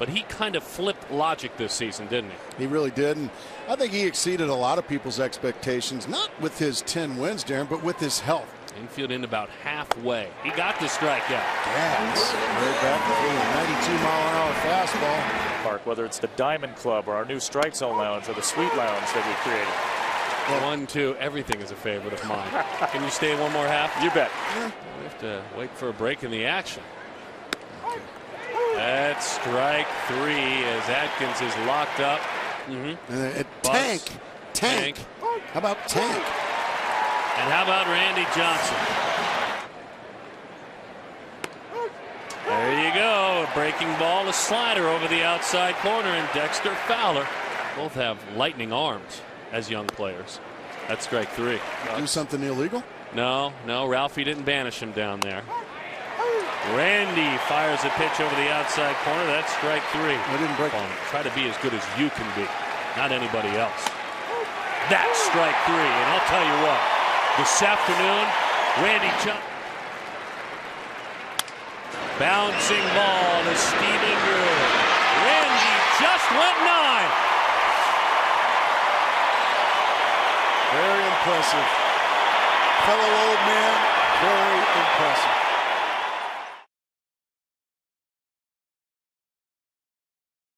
But he kind of flipped logic this season, didn't he? He really did. And I think he exceeded a lot of people's expectations, not with his 10 wins, Darren, but with his health. Infield in about halfway. He got the strikeout. Gas. Right back to 92 mile an hour fastball. Park, whether it's the Diamond Club or our new Strike Zone Lounge or the Sweet Lounge that we created. Well, One, two, everything is a favorite of mine. Can you stay one more half? You bet. We have to wait for a break in the action. That's strike three as Atkins is locked up. Mm -hmm. And tank, tank, tank. How about tank? And how about Randy Johnson? There you go. A breaking ball, a slider over the outside corner, and Dexter Fowler. Both have lightning arms as young players. That's strike three. Do something illegal? No, no. Ralphie didn't banish him down there. Randy fires a pitch over the outside corner. That's strike three. I didn't break. On. Try to be as good as you can be, not anybody else. That's strike three. And I'll tell you what, this afternoon, Randy Chuck. Bouncing ball to Stephen Drew. Randy just went nine. Very impressive. Fellow old man, very impressive.